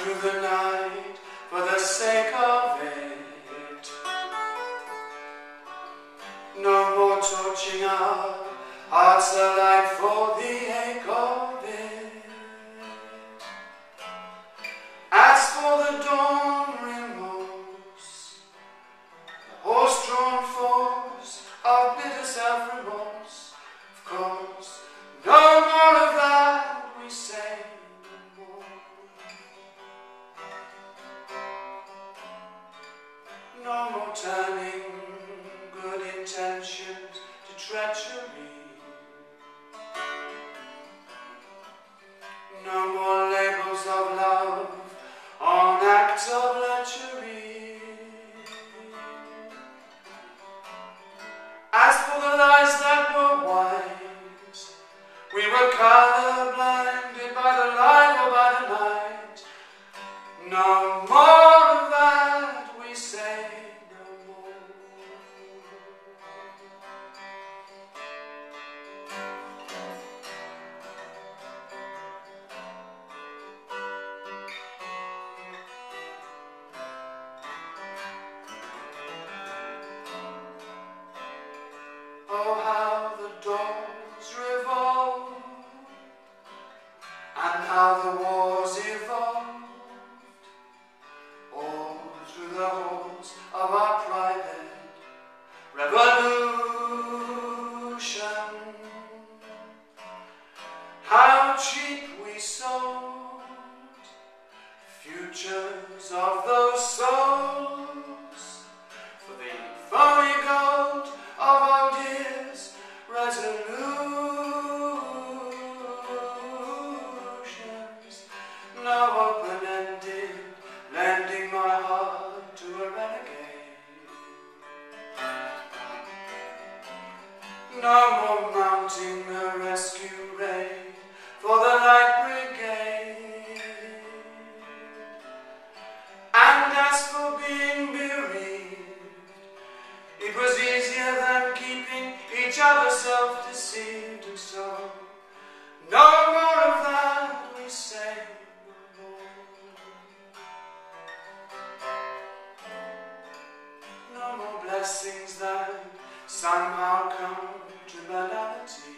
through the night for the sake of it. No more torching our hearts alight for the ache of it. No more turning good intentions to treachery. No more labels of love on acts of lechery. As for the lies that were wise, we were color blinded by the light or by the night. No more and how the wars evolved, all through the halls of our private revolution. How cheap we sold futures of those souls for the phony gold of old years' resolutions. Self-deceived and so. No more of that we say no more. No more blessings that somehow come to.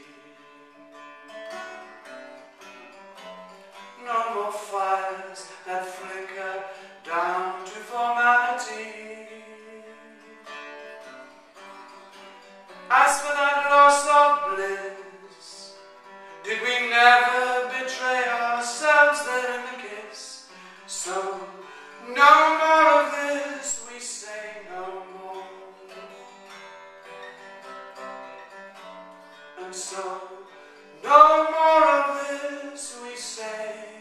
No more fires that flicker down to formality. As for that loss of bliss, did we never betray ourselves then in the kiss? So, no so no more of this we say.